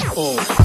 Oh.